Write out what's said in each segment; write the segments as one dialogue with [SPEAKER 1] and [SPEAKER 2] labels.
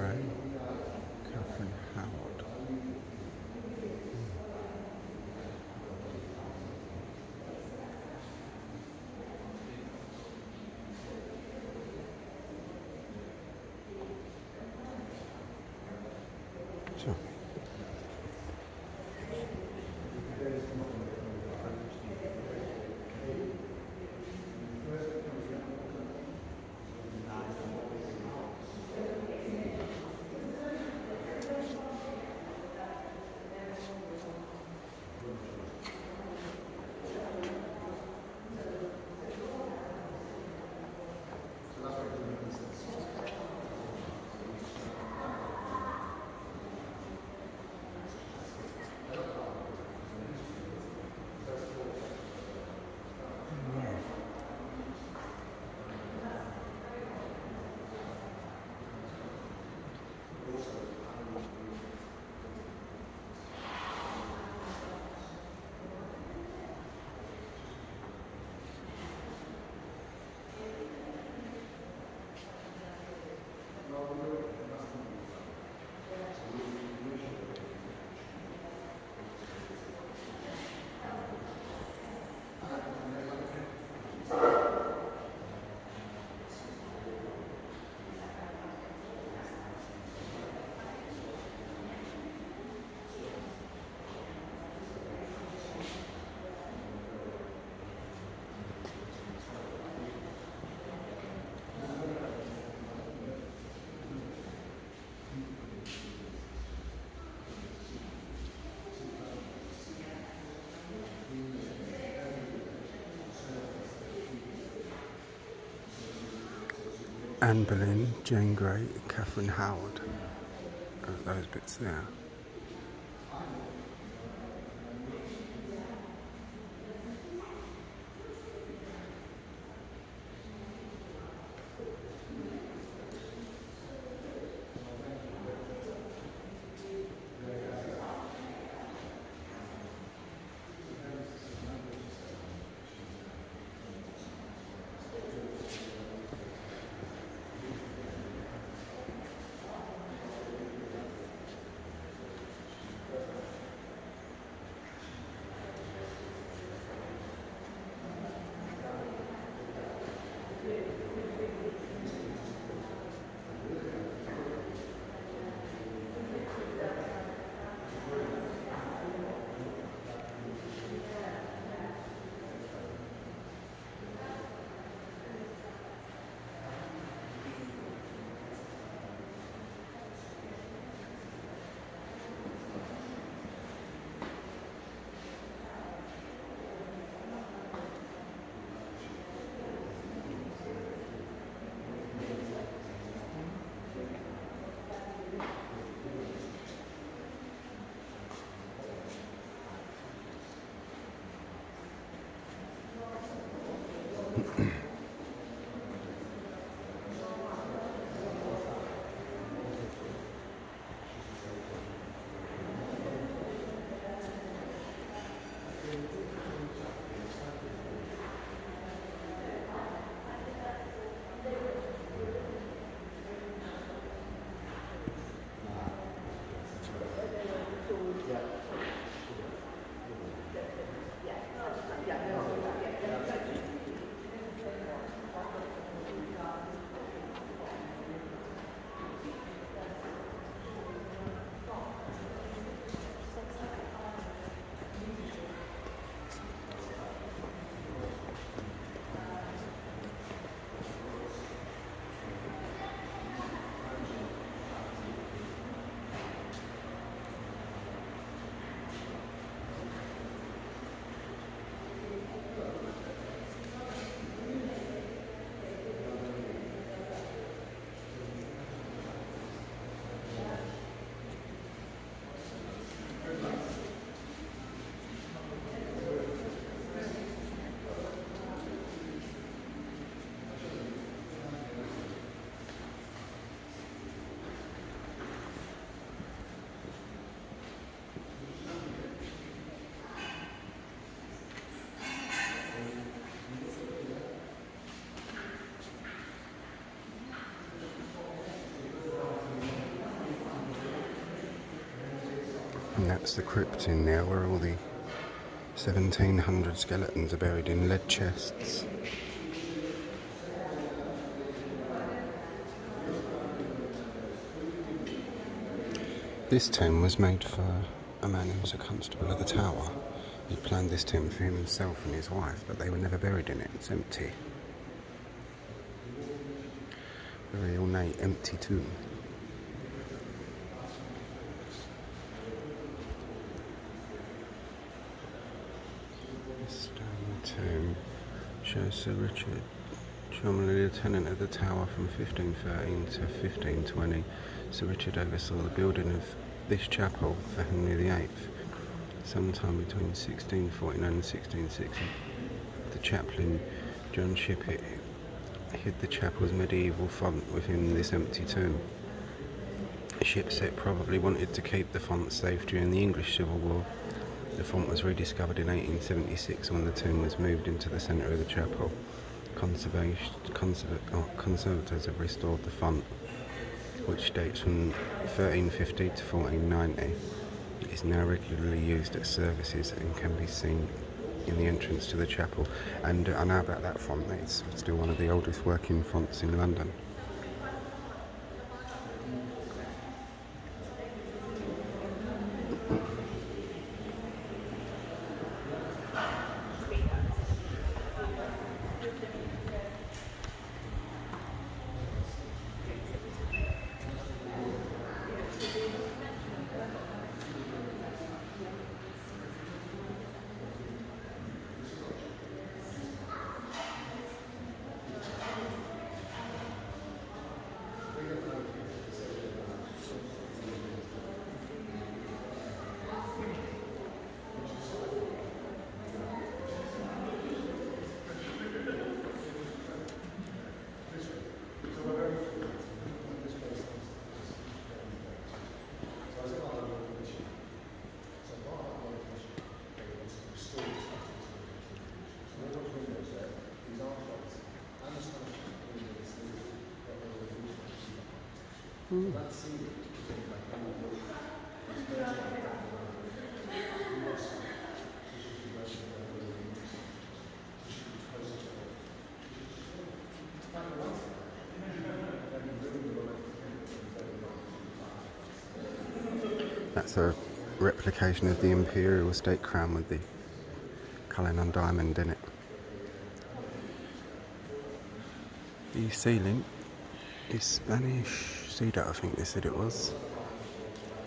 [SPEAKER 1] Grey, Catherine Howard. Hmm. Sure. Anne Boleyn, Jane Grey, Catherine Howard. Uh, those bits there. That's the crypt in there where all the 1700 skeletons are buried in lead chests.
[SPEAKER 2] This tomb was made for a man who was a constable of the tower. He planned this tomb for himself and his wife, but they were never buried in it. It's empty. Very ornate, empty tomb. Shows Sir Richard Cholmondeley, lieutenant of the tower from 1513 to 1520. Sir Richard oversaw the building of this chapel for Henry VIII sometime between 1649 and 1660. The chaplain John Shippett hid the chapel's medieval font within this empty tomb. Shippett probably wanted to keep the font safe during the English Civil War. The font was rediscovered in 1876 when the tomb was moved into the centre of the chapel. Oh, Conservators have restored the font which dates from 1350 to 1490. It is now regularly used at services and can be seen in the entrance to the chapel. And I know about that font, it's still one of the oldest working fonts in London. That's a replication of the imperial state crown with the Cullinan diamond in it. The ceiling is Spanish cedar, I think they said it was.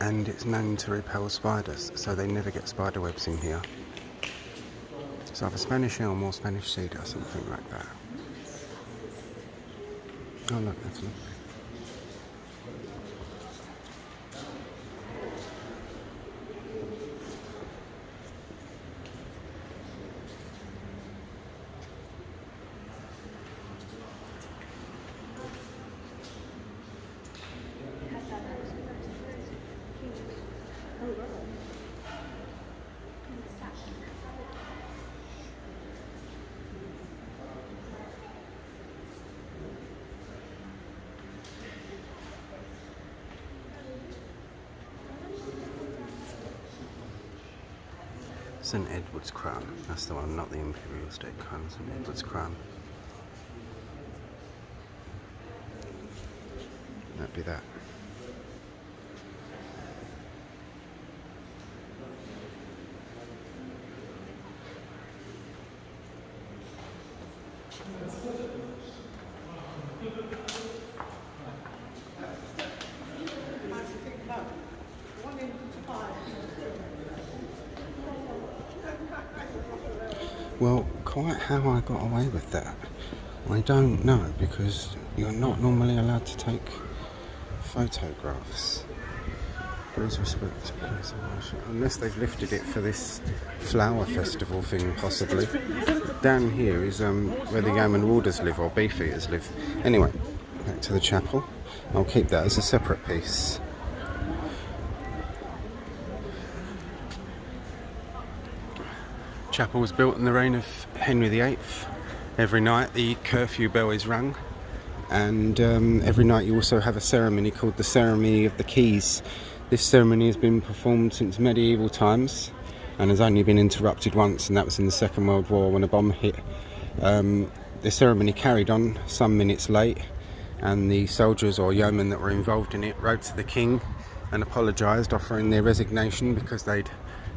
[SPEAKER 2] And it's known to repel spiders, so they never get spider webs in here. It's either Spanish elm or Spanish cedar, something like that. Oh look, that's lovely. St Edward's Crown. That's the one, not the Imperial State Crown, St Edward's Crown. That'd be that. Well, quite how I got away with that, I don't know because you're not normally allowed to take photographs. Please respect place of worship. Unless they've lifted it for this flower festival thing, possibly. Down here is um, where the Yeoman Warders live, or Beefeaters live. Anyway, back to the chapel. I'll keep that as a separate piece. Chapel was built in the reign of Henry VIII. Every night the curfew bell is rung and um, every night you also have a ceremony called the Ceremony of the Keys. This ceremony has been performed since medieval times and has only been interrupted once and that was in the Second World War when a bomb hit. Um, the ceremony carried on some minutes late and the soldiers or yeomen that were involved in it wrote to the king and apologised, offering their resignation because they'd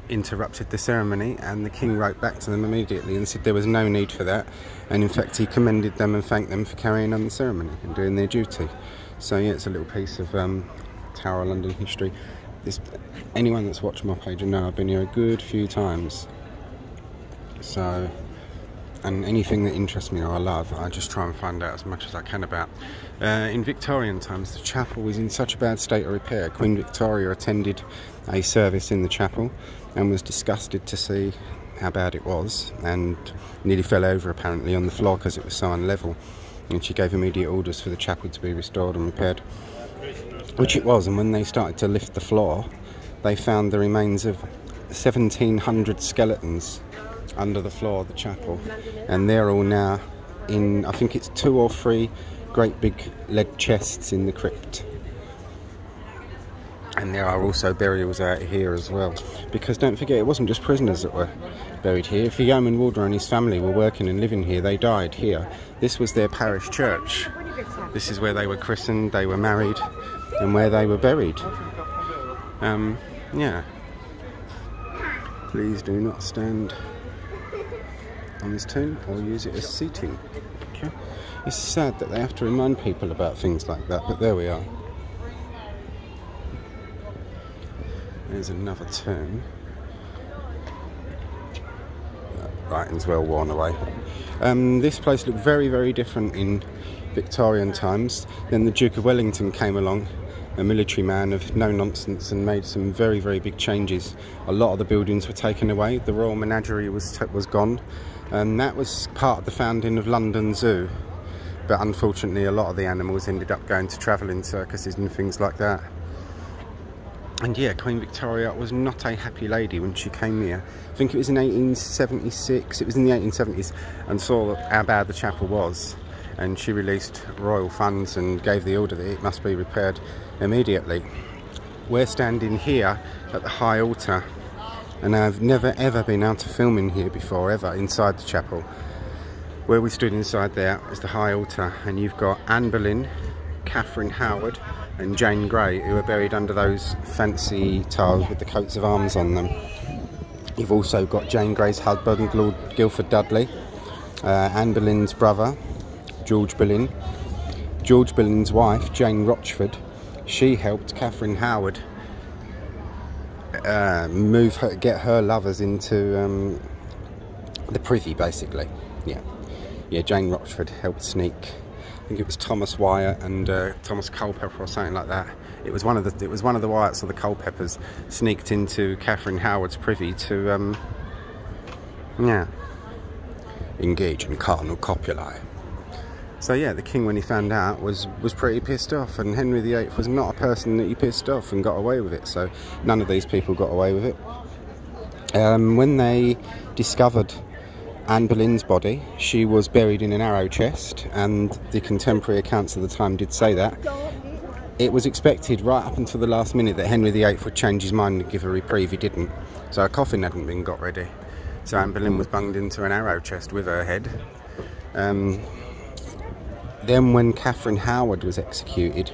[SPEAKER 2] interrupted the ceremony. And the king wrote back to them immediately and said there was no need for that. And in fact, he commended them and thanked them for carrying on the ceremony and doing their duty. So yeah, it's a little piece of um, Tower of London history. This, anyone that's watched my page will know I've been here a good few times. So and anything that interests me or I love, I just try and find out as much as I can about. Uh, in Victorian times, the chapel was in such a bad state of repair. Queen Victoria attended a service in the chapel and was disgusted to see how bad it was and nearly fell over apparently on the floor because it was so unlevel. And she gave immediate orders for the chapel to be restored and repaired, which it was. And when they started to lift the floor, they found the remains of 1700 skeletons under the floor of the chapel. And they're all now in I think it's two or three great big lead chests in the crypt. And there are also burials out here as well. Because don't forget it wasn't just prisoners that were buried here. If Yeoman Warder and his family were working and living here they died here. This was their parish church. This is where they were christened they were married and where they were buried. Um, yeah. Please do not stand on this tomb or use it as seating. Okay. It's sad that they have to remind people about things like that, but there we are. There's another tomb. writing's well worn away. Um, this place looked very, very different in Victorian times. Then the Duke of Wellington came along a military man of no nonsense and made some very very big changes a lot of the buildings were taken away the royal menagerie was was gone and that was part of the founding of london zoo. But unfortunately a lot of the animals ended up going to travelling circuses and things like that. And yeah queen victoria was not a happy lady when she came here. I think it was in 1876 it was in the 1870s and saw how bad the chapel was. And she released royal funds and gave the order that it must be repaired immediately. We're standing here at the high altar and I've never ever been able to film in here before ever inside the chapel. Where we stood inside there is the high altar and you've got Anne Boleyn, Catherine Howard and Jane Grey who are buried under those fancy tiles with the coats of arms on them. You've also got Jane Grey's husband, Lord Guildford Dudley, uh, Anne Boleyn's brother, George Boleyn, George Boleyn's wife, Jane Rochford, she helped Catherine Howard uh, move her, get her lovers into um, the privy, basically. Yeah, yeah. Jane Rochford helped sneak. I think it was Thomas Wyatt and uh, Thomas Culpepper or something like that. It was one of the it was one of the Wyatts or the Culpeppers sneaked into Catherine Howard's privy to um, yeah engage in carnal copulae. So yeah, the king, when he found out, was was pretty pissed off, and Henry VIII was not a person that he pissed off and got away with it. So none of these people got away with it. Um, when they discovered Anne Boleyn's body, she was buried in an arrow chest, and the contemporary accounts of the time did say that. It was expected right up until the last minute that Henry VIII would change his mind and give a reprieve. He didn't. So a coffin hadn't been got ready. So Anne Boleyn was bunged into an arrow chest with her head. Um, then when Catherine Howard was executed,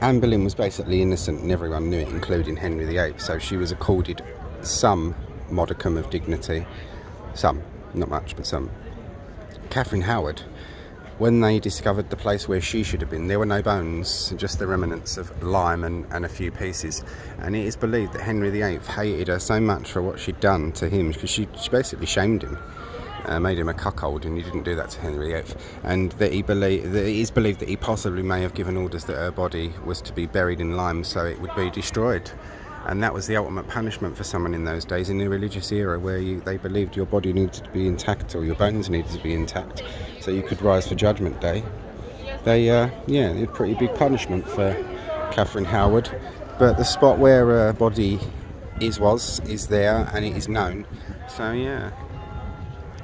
[SPEAKER 2] Anne Boleyn was basically innocent and everyone knew it, including Henry VIII. So she was accorded some modicum of dignity. Some, not much, but some. Catherine Howard, when they discovered the place where she should have been, there were no bones, just the remnants of lime and, and a few pieces. And it is believed that Henry VIII hated her so much for what she'd done to him because she, she basically shamed him uh, made him a cuckold, and he didn't do that to Henry VIII. And that he believe that it is believed that he possibly may have given orders that her body was to be buried in lime, so it would be destroyed. And that was the ultimate punishment for someone in those days, in the religious era, where you, they believed your body needed to be intact or your bones needed to be intact, so you could rise for Judgment Day. They, uh, yeah, a pretty big punishment for Catherine Howard. But the spot where her body is was is there, and it is known. So yeah.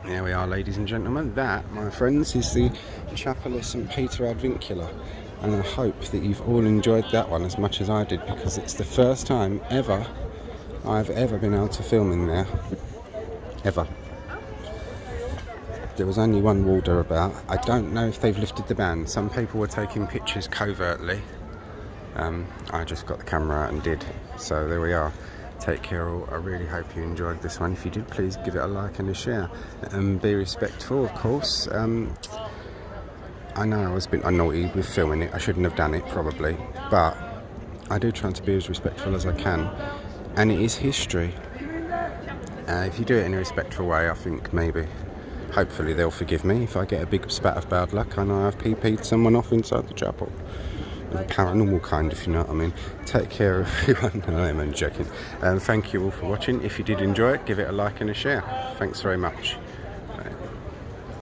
[SPEAKER 2] There we are, ladies and gentlemen. That, my friends, is the Chapel of St Peter ad Vincula. And I hope that you've all enjoyed that one as much as I did because it's the first time ever I've ever been able to film in there. Ever. There was only one warder about. I don't know if they've lifted the ban. Some people were taking pictures covertly. Um, I just got the camera out and did. So there we are. Take care all. I really hope you enjoyed this one. If you did, please give it a like and a share. And be respectful, of course. Um, I know I was a bit naughty with filming it. I shouldn't have done it, probably. But I do try to be as respectful as I can. And it is history. Uh, if you do it in a respectful way, I think maybe, hopefully they'll forgive me. If I get a big spat of bad luck, I know I've PP'd someone off inside the chapel. Paranormal kind, if you know what I mean. Take care, everyone. no, I'm joking. Um, thank you all for watching. If you did enjoy it, give it a like and a share. Thanks very much.